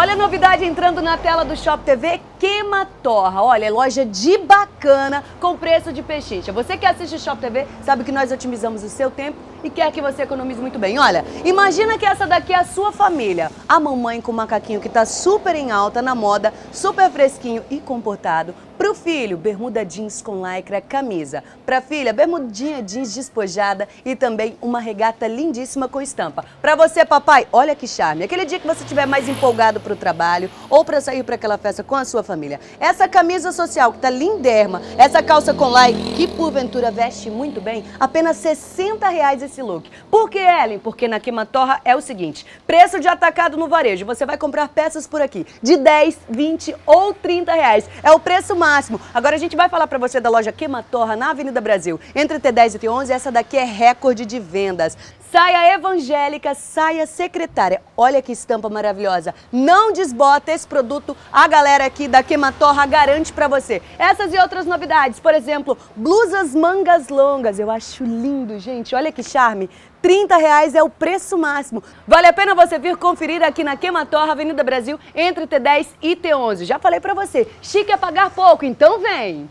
Olha a novidade entrando na tela do Shop TV, Queima Torra. Olha, é loja de bacana com preço de pechincha. Você que assiste o Shop TV sabe que nós otimizamos o seu tempo e quer que você economize muito bem. Olha, imagina que essa daqui é a sua família. A mamãe com o macaquinho que tá super em alta, na moda, super fresquinho e comportado. Pro filho, bermuda jeans com lycra, camisa. Pra filha, bermudinha jeans despojada e também uma regata lindíssima com estampa. Pra você, papai, olha que charme. Aquele dia que você estiver mais empolgado pro trabalho ou pra sair pra aquela festa com a sua família. Essa camisa social que tá linderma, essa calça com lycra que porventura veste muito bem, apenas 60 reais esse look. Por que, Ellen? Porque na Queimatorra é o seguinte, preço de atacado no varejo. Você vai comprar peças por aqui de 10, 20 ou 30 reais. É o preço máximo máximo. Agora a gente vai falar para você da loja Queimatorra na Avenida Brasil. Entre T10 e T11, essa daqui é recorde de vendas. Saia evangélica, saia secretária. Olha que estampa maravilhosa. Não desbota esse produto, a galera aqui da Queimatorra garante para você. Essas e outras novidades, por exemplo, blusas mangas longas. Eu acho lindo, gente. Olha que charme. 30 reais é o preço máximo. Vale a pena você vir conferir aqui na Queimatorra, Avenida Brasil, entre T10 e T11. Já falei para você, chique é pagar pouco, então vem!